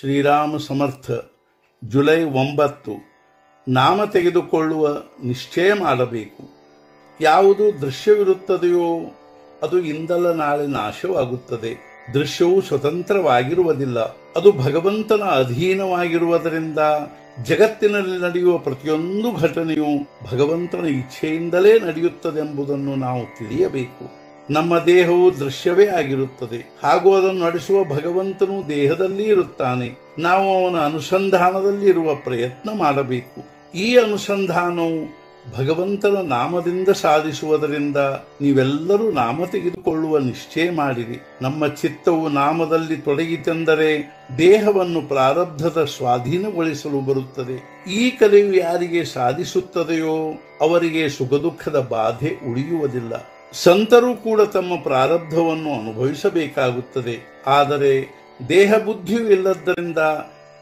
ಶ್ರೀರಾಮ ಸಮರ್ಥ July ಒಂಬತ್ತು. ನಾಮ ತೆಗೆದುಕೊಳ್ಳುವ ನಿಶ್ಚಯ ಮಾಡಬೇಕು. ಯಾವುದು ದೃಶ್ಯವಿರುತ್ತದೆಯೋ ಅದು ಇಂದಲ್ಲ ನಾಳೆ ನಾಶವಾಗುತ್ತದೆ. ದೃಶ್ಯವು ಸ್ವತಂತ್ರವಾಗಿರುವುದಿಲ್ಲ. ಅದು ಭಗವಂತನ ಅಧೀನವಾಗಿರುವುದರಿಂದ ಜಗತ್ತಿನಲ್ಲಿ ನಡೆಯುವ ಪ್ರತಿಯೊಂದು ಘಟನೆಯು ಭಗವಂತನ ಇಚ್ಛೆಯಿಂದಲೇ ನಡೆಯುತ್ತದೆಂಬುದನ್ನು ನಾವು ತಿಳಿಯಬೇಕು. ನಮ್ಮ ದೇಹವು ದೃಶ್ಯವೇ ಆಗಿರುತ್ತದೆ. ಹಾಗೂ ಅದನ್ನು ನಡೆಸುವ ಭಗವಂತನು ದೇಹದಲ್ಲಿ ಇರುತ್ತಾನೆ. ನಾವು ಅವನ ಅನುಸಂಧಾನದಲ್ಲಿ ಇರುವ ಪ್ರಯತ್ನ ಮಾಡಬೇಕು. ಈ ಅನುಸಂಧಾನವು ಭಗವಂತನ ನಾಮದಿಂದ ಸಾಧಿಸುವುದರಿಂದ ನೀವೆಲ್ಲರೂ ನಾಮ ತೆಗೆದುಕೊಳ್ಳುವ ನಿಶ್ಚಯ ಮಾಡಿರಿ. ನಮ್ಮ ಚಿತ್ತವು ನಾಮದಲ್ಲಿ ತೊಡಗಿತೆಂದರೆ ದೇಹವನ್ನು ಪ್ರಾರಬ್ಧದ ಸ್ವಾಧೀನಗೊಳಿಸಲು ಬರುತ್ತದೆ. ಈ ಕಲೆಯು ಯಾರಿಗೆ ಸಾಧಿಸುತ್ತದೆಯೋ ಅವರಿಗೆ ಸುಖ ದುಃಖದ ಬಾಧೆ ಉಳಿಯುವುದಿಲ್ಲ. ಸಂತರು ಕೂಡ ತಮ್ಮ ಪ್ರಾರಬ್ಧವನ್ನು ಅನುಭವಿಸಬೇಕಾಗುತ್ತದೆ. ಆದರೆ ದೇಹ ಬುದ್ಧಿಯೂ ಇಲ್ಲದ್ದರಿಂದ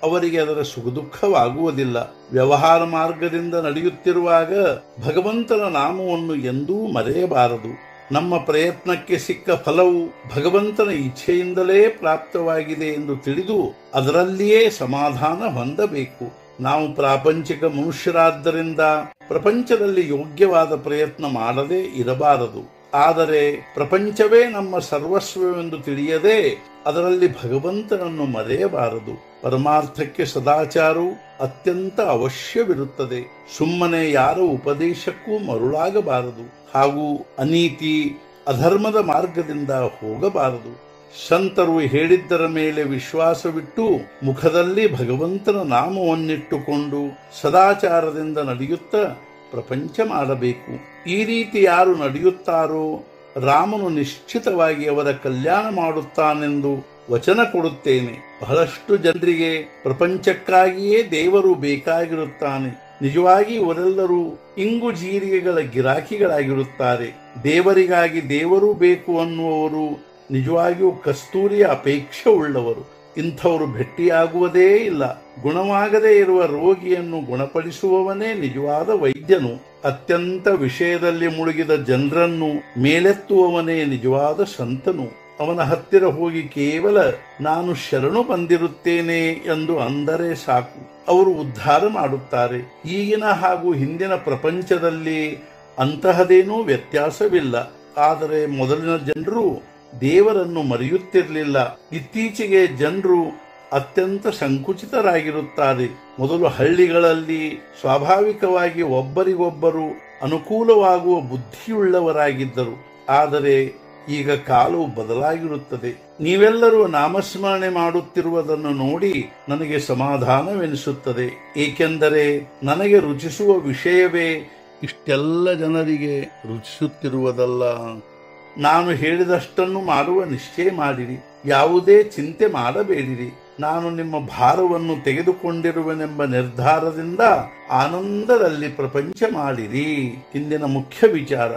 ಅವರಿಗೆ ಅದರ ಸುಖ ದುಃಖವಾಗುವುದಿಲ್ಲ ವ್ಯವಹಾರ ಮಾರ್ಗದಿಂದ ನಡೆಯುತ್ತಿರುವಾಗ ಭಗವಂತನ ನಾಮವನ್ನು ಎಂದೂ ಮರೆಯಬಾರದು. ನಮ್ಮ ಪ್ರಯತ್ನಕ್ಕೆ ಸಿಕ್ಕ ಫಲವು ಭಗವಂತನ ಇಚ್ಛೆಯಿಂದಲೇ ಪ್ರಾಪ್ತವಾಗಿದೆ ಎಂದು ತಿಳಿದು ಅದರಲ್ಲಿಯೇ ಸಮಾಧಾನ ಹೊಂದಬೇಕು. ನಾವು ಪ್ರಾಪಂಚಿಕ ಮನುಷ್ಯರಾದ್ದರಿಂದ ಪ್ರಪಂಚದಲ್ಲಿ ಯೋಗ್ಯವಾದ ಪ್ರಯತ್ನ ಮಾಡದೇ ಇರಬಾರದು. ಆದರೆ ಪ್ರಪಂಚವೇ ನಮ್ಮ ಸರ್ವಸ್ವವೆಂದು ತಿಳಿಯದೆ ಅದರಲ್ಲಿ ಭಗವಂತನನ್ನು ಮರೆಯಬಾರದು. ಪರಮಾರ್ಥಕ್ಕೆ ಸದಾಚಾರವು ಅತ್ಯಂತ ಅವಶ್ಯವಿರುತ್ತದೆ. ಸುಮ್ಮನೆ ಯಾರ ಉಪದೇಶಕ್ಕೂ ಮರುಳಾಗಬಾರದು. ಹಾಗೂ ಅನೀತಿ, ಅಧರ್ಮದ ಮಾರ್ಗದಿಂದ ಹೋಗಬಾರದು. ಸಂತರು ಹೇಳಿದ್ದರ ಮೇಲೆ ವಿಶ್ವಾಸವಿಟ್ಟು ಮುಖದಲ್ಲಿ ಭಗವಂತನ ನಾಮವನ್ನಿಟ್ಟುಕೊಂಡು ಸದಾಚಾರದಿಂದ ನಡೆಯುತ್ತಾ ಪ್ರಪಂಚ ಮಾಡಬೇಕು. ಈ ರೀತಿ ಯಾರು ನಡೆಯುತ್ತಾರೋ ರಾಮನು ನಿಶ್ಚಿತವಾಗಿ ಅವರ ಕಲ್ಯಾಣ ಮಾಡುತ್ತಾನೆಂದು ವಚನ ಕೊಡುತ್ತೇನೆ. ಬಹಳಷ್ಟು ಜನರಿಗೆ ಪ್ರಪಂಚಕ್ಕಾಗಿಯೇ ದೇವರು ಬೇಕಾಗಿರುತ್ತಾನೆ. ನಿಜವಾಗಿ ಇವರೆಲ್ಲರೂ ಇಂಗು ಜೀರಿಗೆಗಳ ಗಿರಾಕಿಗಳಾಗಿರುತ್ತಾರೆ. ದೇವರಿಗಾಗಿ ದೇವರು ಬೇಕು ಅನ್ನುವವರು ನಿಜವಾಗಿಯೂ ಕಸ್ತೂರಿಯ ಅಪೇಕ್ಷೆ ಉಳ್ಳವರು ಇಂಥವರು ಭೆಟ್ಟಿಯಾಗುವುದೇ ಇಲ್ಲ. ಗುಣವಾಗದೇ ಇರುವ ರೋಗಿಯನ್ನು ಗುಣಪಡಿಸುವವನೇ ನಿಜವಾದ ವೈದ್ಯನು. ಅತ್ಯಂತ ವಿಷಯದಲ್ಲಿ ಮುಳುಗಿದ ಜನರನ್ನು ಮೇಲೆತ್ತುವವನೇ ನಿಜವಾದ ಸಂತನು. ಅವನ ಹತ್ತಿರ ಹೋಗಿ ಕೇವಲ ನಾನು ಶರಣು ಬಂದಿರುತ್ತೇನೆ ಎಂದು ಅಂದರೆ ಸಾಕು. ಅವರು ಉದ್ಧಾರ ಮಾಡುತ್ತಾರೆ. ಈಗಿನ ಹಾಗೂ ಹಿಂದಿನ ಪ್ರಪಂಚದಲ್ಲಿ ಅಂತಹದೇನೂ ವ್ಯತ್ಯಾಸವಿಲ್ಲ. ಆದರೆ ಮೊದಲಿನ ಜನರು ದೇವರನ್ನು ಮರೆಯುತ್ತಿರಲಿಲ್ಲ. ಇತ್ತೀಚೆಗೆ ಜನರು ಅತ್ಯಂತ ಸಂಕುಚಿತರಾಗಿರುತ್ತಾರೆ. ಮೊದಲು ಹಳ್ಳಿಗಳಲ್ಲಿ ಸ್ವಾಭಾವಿಕವಾಗಿ ಒಬ್ಬರಿಗೊಬ್ಬರು ಅನುಕೂಲವಾಗುವ ಬುದ್ಧಿಯುಳ್ಳವರಾಗಿದ್ದರು. ಆದರೆ ಈಗ ಕಾಲವು ಬದಲಾಗಿರುತ್ತದೆ. ನೀವೆಲ್ಲರೂ ನಾಮಸ್ಮರಣೆ ಮಾಡುತ್ತಿರುವುದನ್ನು ನೋಡಿ ನನಗೆ ಸಮಾಧಾನವೆನಿಸುತ್ತದೆ. ಏಕೆಂದರೆ ನನಗೆ ರುಚಿಸುವ ವಿಷಯವೇ ಇಷ್ಟೆಲ್ಲ ಜನರಿಗೆ ರುಚಿಸುತ್ತಿರುವುದಲ್ಲ. ನಾನು ಹೇಳಿದಷ್ಟನ್ನು ಮಾಡುವ ನಿಶ್ಚಯ ಮಾಡಿರಿ. ಯಾವುದೇ ಚಿಂತೆ ಮಾಡಬೇಡಿರಿ. ನಾನು ನಿಮ್ಮ ಭಾರವನ್ನು ತೆಗೆದುಕೊಂಡಿರುವೆನೆಂಬ ನಿರ್ಧಾರದಿಂದ ಆನಂದದಲ್ಲಿ ಪ್ರಪಂಚ ಮಾಡಿರಿ. ಇಂದಿನ ಮುಖ್ಯ ವಿಚಾರ,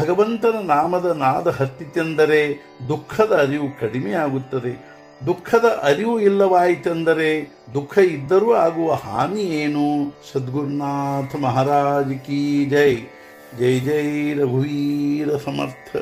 ಭಗವಂತನ ನಾಮದ ನಾದ ಹತ್ತಿತೆಂದರೆ ದುಃಖದ ಅರಿವು ಕಡಿಮೆಯಾಗುತ್ತದೆ. ದುಃಖದ ಅರಿವು ಇಲ್ಲವಾಯಿತೆಂದರೆ ದುಃಖ ಇದ್ದರೂ ಆಗುವ ಹಾನಿ ಏನು? ಸದ್ಗುರುನಾಥ ಮಹಾರಾಜ್ ಕಿ ಜೈ. ಜೈ ಜೈ ರಘುವೀರ ಸಮರ್ಥ.